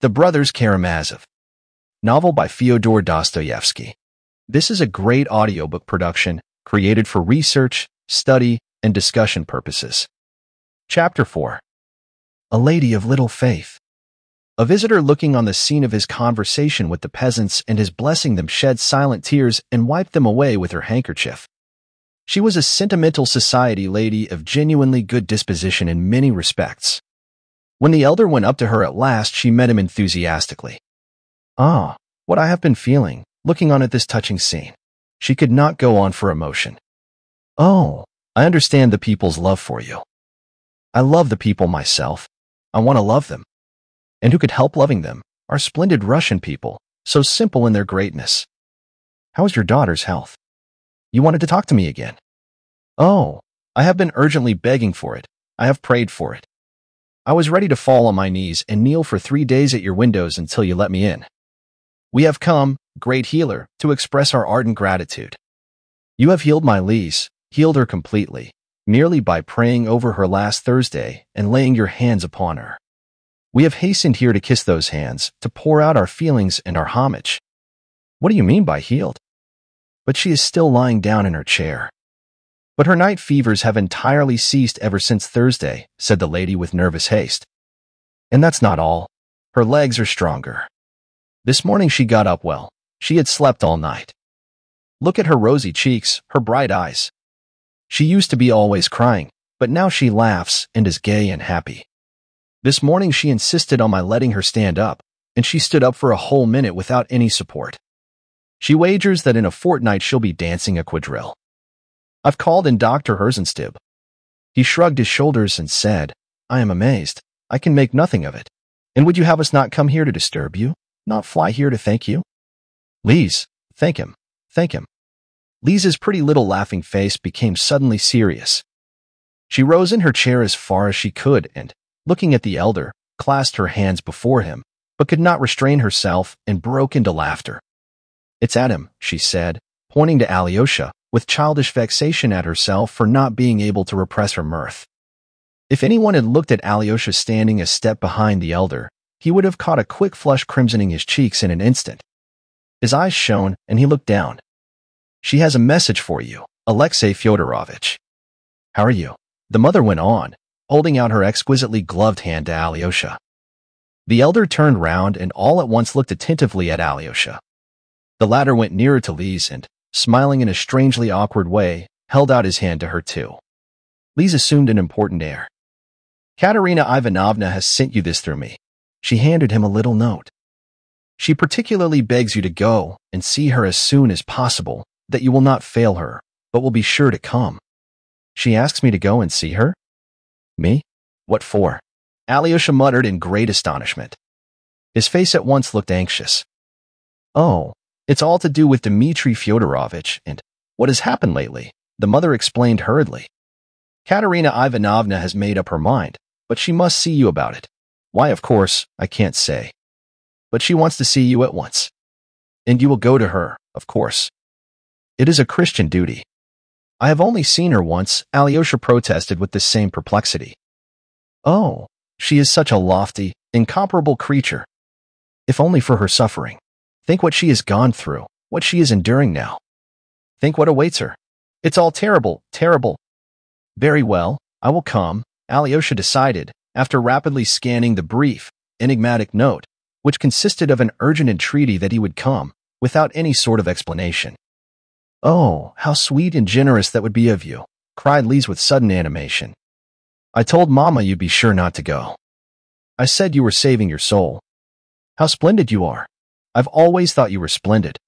The Brothers Karamazov. Novel by Fyodor Dostoevsky. This is a great audiobook production created for research, study, and discussion purposes. Chapter 4 A Lady of Little Faith. A visitor looking on the scene of his conversation with the peasants and his blessing them shed silent tears and wiped them away with her handkerchief. She was a sentimental society lady of genuinely good disposition in many respects. When the elder went up to her at last, she met him enthusiastically. Ah, what I have been feeling, looking on at this touching scene. She could not go on for emotion. Oh, I understand the people's love for you. I love the people myself. I want to love them. And who could help loving them? Our splendid Russian people, so simple in their greatness. How is your daughter's health? You wanted to talk to me again. Oh, I have been urgently begging for it. I have prayed for it. I was ready to fall on my knees and kneel for three days at your windows until you let me in. We have come, great healer, to express our ardent gratitude. You have healed my Lise, healed her completely, merely by praying over her last Thursday and laying your hands upon her. We have hastened here to kiss those hands, to pour out our feelings and our homage. What do you mean by healed? But she is still lying down in her chair. But her night fevers have entirely ceased ever since Thursday, said the lady with nervous haste. And that's not all. Her legs are stronger. This morning she got up well. She had slept all night. Look at her rosy cheeks, her bright eyes. She used to be always crying, but now she laughs and is gay and happy. This morning she insisted on my letting her stand up, and she stood up for a whole minute without any support. She wagers that in a fortnight she'll be dancing a quadrille. I've called in Dr. Herzenstube. He shrugged his shoulders and said, I am amazed. I can make nothing of it. And would you have us not come here to disturb you? Not fly here to thank you? Lise, thank him. Thank him. Lise's pretty little laughing face became suddenly serious. She rose in her chair as far as she could and, looking at the elder, clasped her hands before him, but could not restrain herself and broke into laughter. It's at him, she said, pointing to Alyosha, with childish vexation at herself for not being able to repress her mirth. If anyone had looked at Alyosha standing a step behind the elder, he would have caught a quick flush crimsoning his cheeks in an instant. His eyes shone, and he looked down. She has a message for you, Alexei Fyodorovitch. How are you? The mother went on, holding out her exquisitely gloved hand to Alyosha. The elder turned round and all at once looked attentively at Alyosha. The latter went nearer to Lise and, smiling in a strangely awkward way, held out his hand to her too. Lise assumed an important air. Katerina Ivanovna has sent you this through me. She handed him a little note. She particularly begs you to go and see her as soon as possible, that you will not fail her, but will be sure to come. She asks me to go and see her? Me? What for? Alyosha muttered in great astonishment. His face at once looked anxious. Oh, it's all to do with Dmitri Fyodorovitch and what has happened lately, the mother explained hurriedly. Katerina Ivanovna has made up her mind, but she must see you about it. Why, of course, I can't say. But she wants to see you at once. And you will go to her, of course. It is a Christian duty. I have only seen her once, Alyosha protested with the same perplexity. Oh, she is such a lofty, incomparable creature. If only for her suffering. Think what she has gone through, what she is enduring now. Think what awaits her. It's all terrible, terrible. Very well, I will come, Alyosha decided, after rapidly scanning the brief, enigmatic note, which consisted of an urgent entreaty that he would come, without any sort of explanation. Oh, how sweet and generous that would be of you, cried Lise with sudden animation. I told Mama you'd be sure not to go. I said you were saving your soul. How splendid you are. I've always thought you were splendid.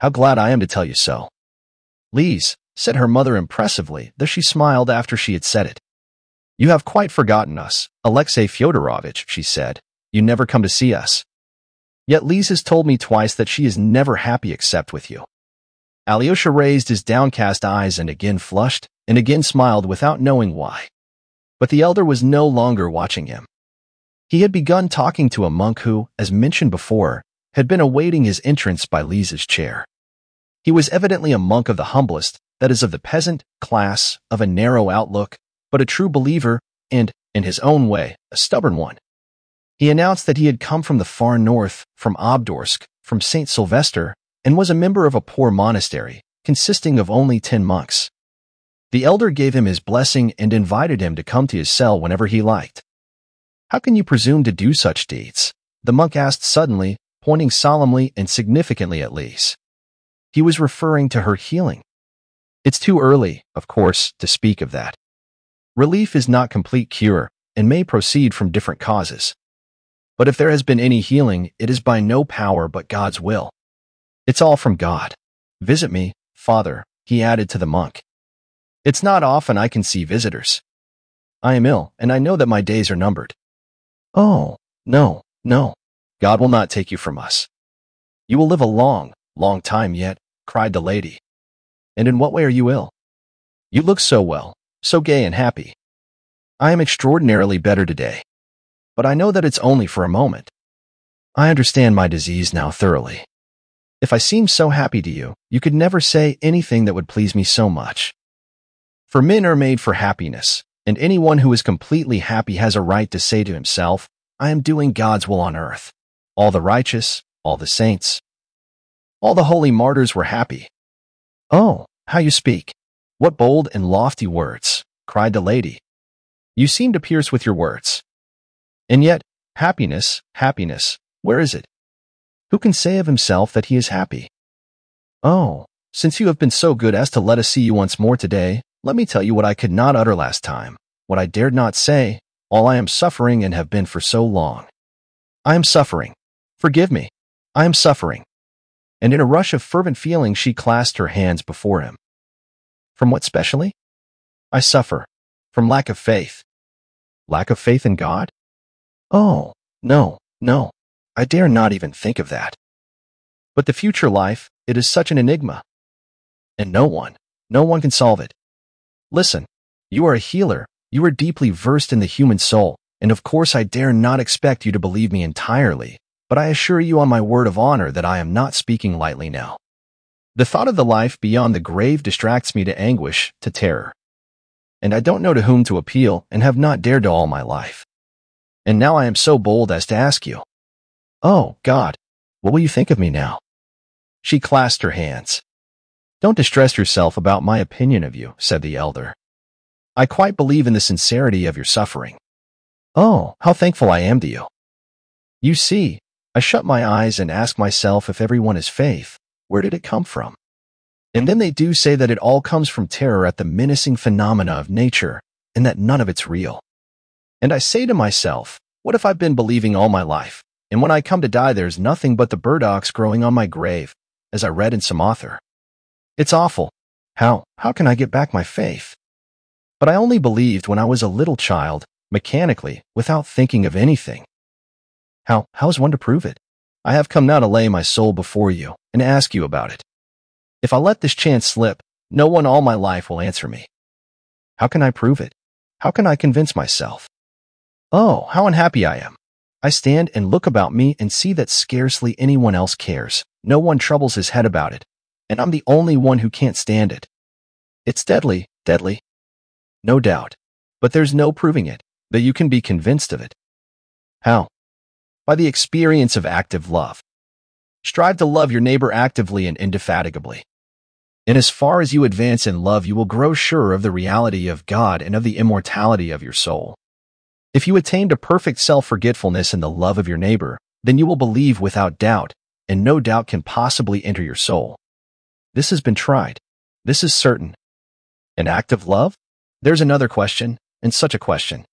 How glad I am to tell you so. Lise, said her mother impressively, though she smiled after she had said it. You have quite forgotten us, Alexei Fyodorovitch, she said. You never come to see us. Yet Lise has told me twice that she is never happy except with you. Alyosha raised his downcast eyes and again flushed, and again smiled without knowing why. But the elder was no longer watching him. He had begun talking to a monk who, as mentioned before, had been awaiting his entrance by Lise's chair. He was evidently a monk of the humblest, that is of the peasant class, of a narrow outlook, but a true believer and, in his own way, a stubborn one. He announced that he had come from the far north, from Obdorsk, from St. Sylvester, and was a member of a poor monastery, consisting of only ten monks. The elder gave him his blessing and invited him to come to his cell whenever he liked. How can you presume to do such deeds? The monk asked suddenly, pointing solemnly and significantly at Lise. He was referring to her healing. It's too early, of course, to speak of that. Relief is not complete cure and may proceed from different causes. But if there has been any healing, it is by no power but God's will. It's all from God. Visit me, Father, he added to the monk. It's not often I can see visitors. I am ill, and I know that my days are numbered. Oh, no, no. God will not take you from us. You will live a long, long time yet, cried the lady. And in what way are you ill? You look so well, so gay and happy. I am extraordinarily better today. But I know that it's only for a moment. I understand my disease now thoroughly. If I seem so happy to you, you could never say anything that would please me so much. For men are made for happiness, and anyone who is completely happy has a right to say to himself, I am doing God's will on earth. All the righteous, all the saints, all the holy martyrs were happy. Oh, how you speak! What bold and lofty words, cried the lady. You seem to pierce with your words. And yet, happiness, happiness, where is it? Who can say of himself that he is happy? Oh, since you have been so good as to let us see you once more today, let me tell you what I could not utter last time, what I dared not say, all I am suffering and have been for so long. I am suffering. Forgive me. I am suffering. And in a rush of fervent feeling, she clasped her hands before him. From what specially? I suffer. From lack of faith. Lack of faith in God? Oh, no, no. I dare not even think of that. But the future life, it is such an enigma. And no one, no one can solve it. Listen, you are a healer. You are deeply versed in the human soul, and of course I dare not expect you to believe me entirely, but I assure you on my word of honor that I am not speaking lightly now. The thought of the life beyond the grave distracts me to anguish, to terror. And I don't know to whom to appeal and have not dared to all my life. And now I am so bold as to ask you. Oh, God, what will you think of me now? She clasped her hands. Don't distress yourself about my opinion of you, said the elder. I quite believe in the sincerity of your suffering. Oh, how thankful I am to you. You see, I shut my eyes and ask myself if everyone is faith, where did it come from? And then they do say that it all comes from terror at the menacing phenomena of nature and that none of it's real. And I say to myself, what if I've been believing all my life, and when I come to die there's nothing but the burdocks growing on my grave, as I read in some author? It's awful. How, how can I get back my faith? But I only believed when I was a little child, mechanically, without thinking of anything. How, how is one to prove it? I have come now to lay my soul before you and ask you about it. If I let this chance slip, no one all my life will answer me. How can I prove it? How can I convince myself? Oh, how unhappy I am. I stand and look about me and see that scarcely anyone else cares. No one troubles his head about it. And I'm the only one who can't stand it. It's deadly, deadly. No doubt. But there's no proving it, that you can be convinced of it. How? By the experience of active love. Strive to love your neighbor actively and indefatigably. And as far as you advance in love, you will grow sure of the reality of God and of the immortality of your soul. If you attain to perfect self-forgetfulness in the love of your neighbor, then you will believe without doubt, and no doubt can possibly enter your soul. This has been tried. This is certain. An act of love? There's another question, and such a question.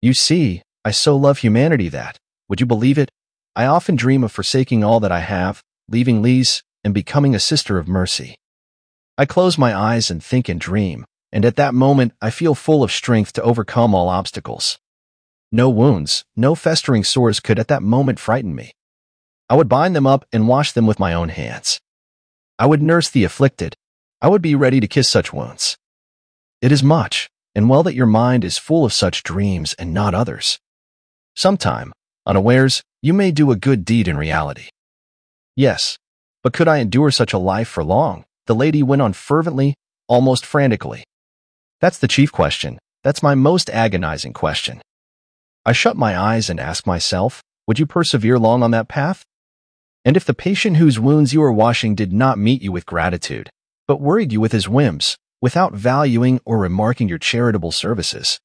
You see, I so love humanity that, would you believe it? I often dream of forsaking all that I have, leaving Lise, and becoming a sister of mercy. I close my eyes and think and dream, and at that moment I feel full of strength to overcome all obstacles. No wounds, no festering sores could at that moment frighten me. I would bind them up and wash them with my own hands. I would nurse the afflicted. I would be ready to kiss such wounds. It is much, and well that your mind is full of such dreams and not others. Sometime, Unawares, you may do a good deed in reality. Yes, but could I endure such a life for long? The lady went on fervently, almost frantically. That's the chief question. That's my most agonizing question. I shut my eyes and ask myself, would you persevere long on that path? And if the patient whose wounds you are washing did not meet you with gratitude, but worried you with his whims, without valuing or remarking your charitable services,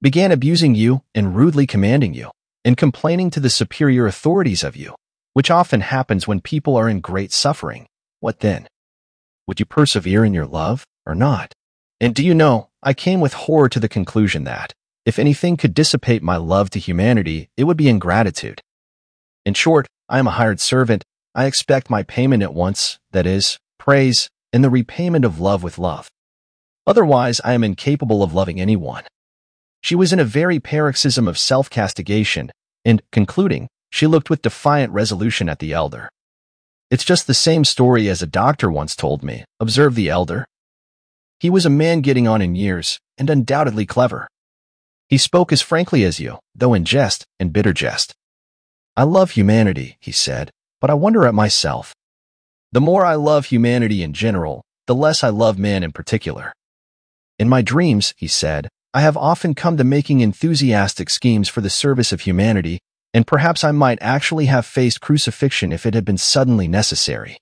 began abusing you and rudely commanding you, and complaining to the superior authorities of you, which often happens when people are in great suffering, what then? Would you persevere in your love or not? And do you know, I came with horror to the conclusion that, if anything could dissipate my love to humanity, it would be ingratitude. In short, I am a hired servant. I expect my payment at once, that is, praise, and the repayment of love with love. Otherwise, I am incapable of loving anyone. She was in a very paroxysm of self-castigation, and, concluding, she looked with defiant resolution at the elder. It's just the same story as a doctor once told me, observed the elder. He was a man getting on in years, and undoubtedly clever. He spoke as frankly as you, though in jest and bitter jest. I love humanity, he said, but I wonder at myself. The more I love humanity in general, the less I love man in particular. In my dreams, he said, I have often come to making enthusiastic schemes for the service of humanity, and perhaps I might actually have faced crucifixion if it had been suddenly necessary.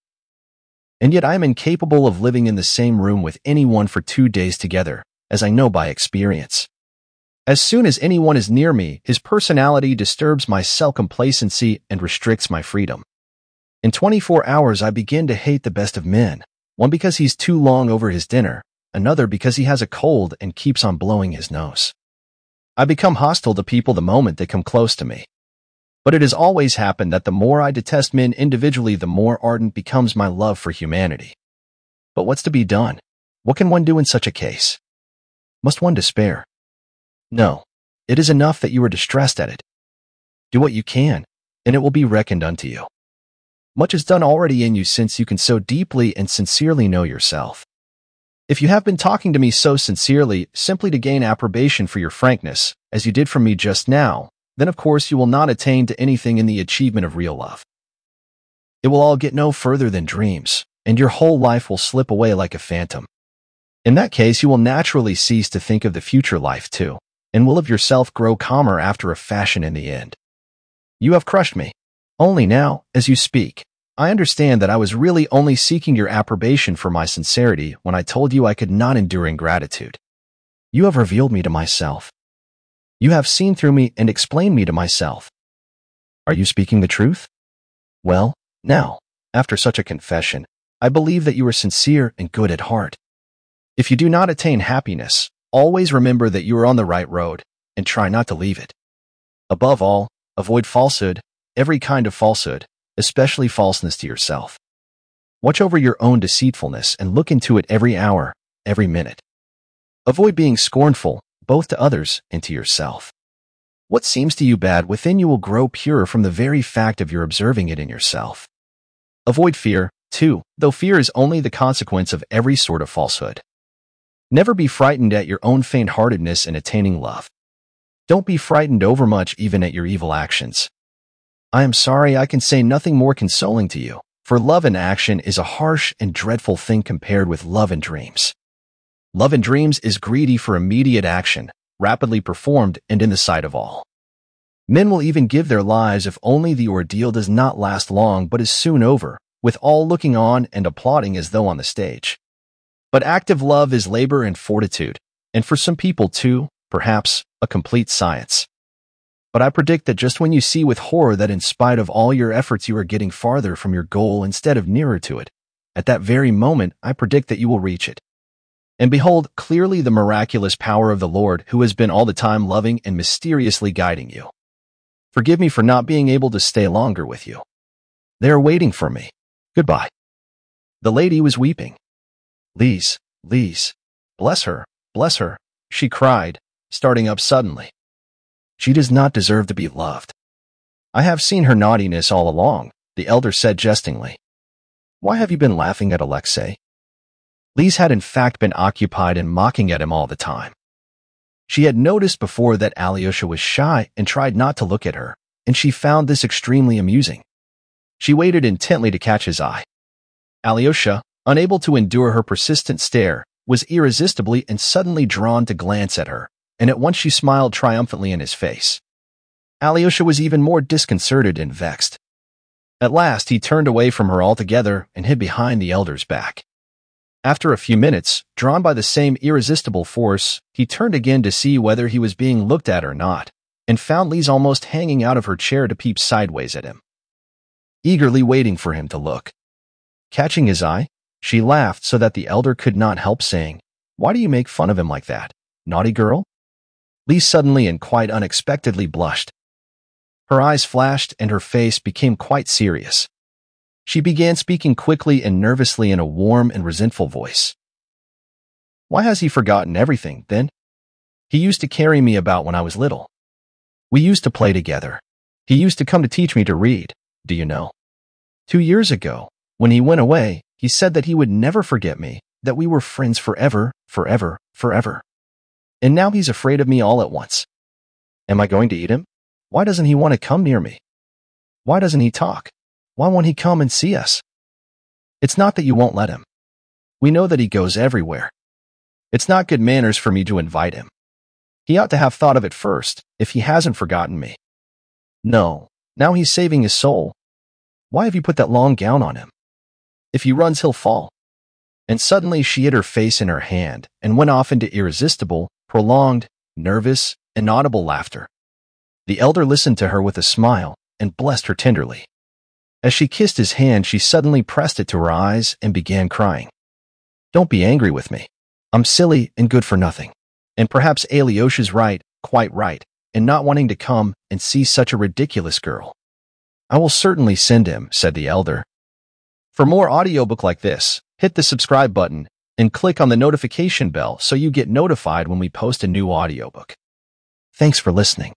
And yet I am incapable of living in the same room with anyone for two days together, as I know by experience. As soon as anyone is near me, his personality disturbs my self-complacency and restricts my freedom. In 24 hours, I begin to hate the best of men, one because he's too long over his dinner, another because he has a cold and keeps on blowing his nose. I become hostile to people the moment they come close to me. But it has always happened that the more I detest men individually, the more ardent becomes my love for humanity. But what's to be done? What can one do in such a case? Must one despair? No, it is enough that you are distressed at it. Do what you can, and it will be reckoned unto you. Much is done already in you since you can so deeply and sincerely know yourself. If you have been talking to me so sincerely, simply to gain approbation for your frankness, as you did from me just now, then of course you will not attain to anything in the achievement of real love. It will all get no further than dreams, and your whole life will slip away like a phantom. In that case, you will naturally cease to think of the future life too and will of yourself grow calmer after a fashion in the end. You have crushed me. Only now, as you speak, I understand that I was really only seeking your approbation for my sincerity when I told you I could not endure ingratitude. You have revealed me to myself. You have seen through me and explained me to myself. Are you speaking the truth? Well, now, after such a confession, I believe that you are sincere and good at heart. If you do not attain happiness, Always remember that you are on the right road and try not to leave it. Above all, avoid falsehood, every kind of falsehood, especially falseness to yourself. Watch over your own deceitfulness and look into it every hour, every minute. Avoid being scornful, both to others and to yourself. What seems to you bad within you will grow pure from the very fact of your observing it in yourself. Avoid fear, too, though fear is only the consequence of every sort of falsehood. Never be frightened at your own faint-heartedness in attaining love. Don't be frightened overmuch even at your evil actions. I am sorry I can say nothing more consoling to you, for love in action is a harsh and dreadful thing compared with love in dreams. Love in dreams is greedy for immediate action, rapidly performed and in the sight of all. Men will even give their lives if only the ordeal does not last long but is soon over, with all looking on and applauding as though on the stage. But active love is labor and fortitude, and for some people too, perhaps, a complete science. But I predict that just when you see with horror that in spite of all your efforts you are getting farther from your goal instead of nearer to it, at that very moment I predict that you will reach it. And behold clearly the miraculous power of the Lord who has been all the time loving and mysteriously guiding you. Forgive me for not being able to stay longer with you. They are waiting for me. Goodbye. The lady was weeping. Lise, Lise, bless her, bless her, she cried, starting up suddenly. She does not deserve to be loved. I have seen her naughtiness all along, the elder said jestingly. Why have you been laughing at Alexei? Lise had in fact been occupied in mocking at him all the time. She had noticed before that Alyosha was shy and tried not to look at her, and she found this extremely amusing. She waited intently to catch his eye. Alyosha, unable to endure her persistent stare, was irresistibly and suddenly drawn to glance at her, and at once she smiled triumphantly in his face. Alyosha was even more disconcerted and vexed. At last, he turned away from her altogether and hid behind the elder's back. After a few minutes, drawn by the same irresistible force, he turned again to see whether he was being looked at or not, and found Lise almost hanging out of her chair to peep sideways at him, eagerly waiting for him to look. Catching his eye, she laughed so that the elder could not help saying, Why do you make fun of him like that, naughty girl? Lise suddenly and quite unexpectedly blushed. Her eyes flashed and her face became quite serious. She began speaking quickly and nervously in a warm and resentful voice. Why has he forgotten everything, then? He used to carry me about when I was little. We used to play together. He used to come to teach me to read, do you know? Two years ago, when he went away, he said that he would never forget me, that we were friends forever, forever, forever. And now he's afraid of me all at once. Am I going to eat him? Why doesn't he want to come near me? Why doesn't he talk? Why won't he come and see us? It's not that you won't let him. We know that he goes everywhere. It's not good manners for me to invite him. He ought to have thought of it first, if he hasn't forgotten me. No, now he's saving his soul. Why have you put that long gown on him? If he runs, he'll fall. And suddenly she hid her face in her hand and went off into irresistible, prolonged, nervous, inaudible laughter. The elder listened to her with a smile and blessed her tenderly. As she kissed his hand, she suddenly pressed it to her eyes and began crying. Don't be angry with me. I'm silly and good for nothing. And perhaps Alyosha's right, quite right, in not wanting to come and see such a ridiculous girl. I will certainly send him, said the elder. For more audiobook like this, hit the subscribe button and click on the notification bell so you get notified when we post a new audiobook. Thanks for listening.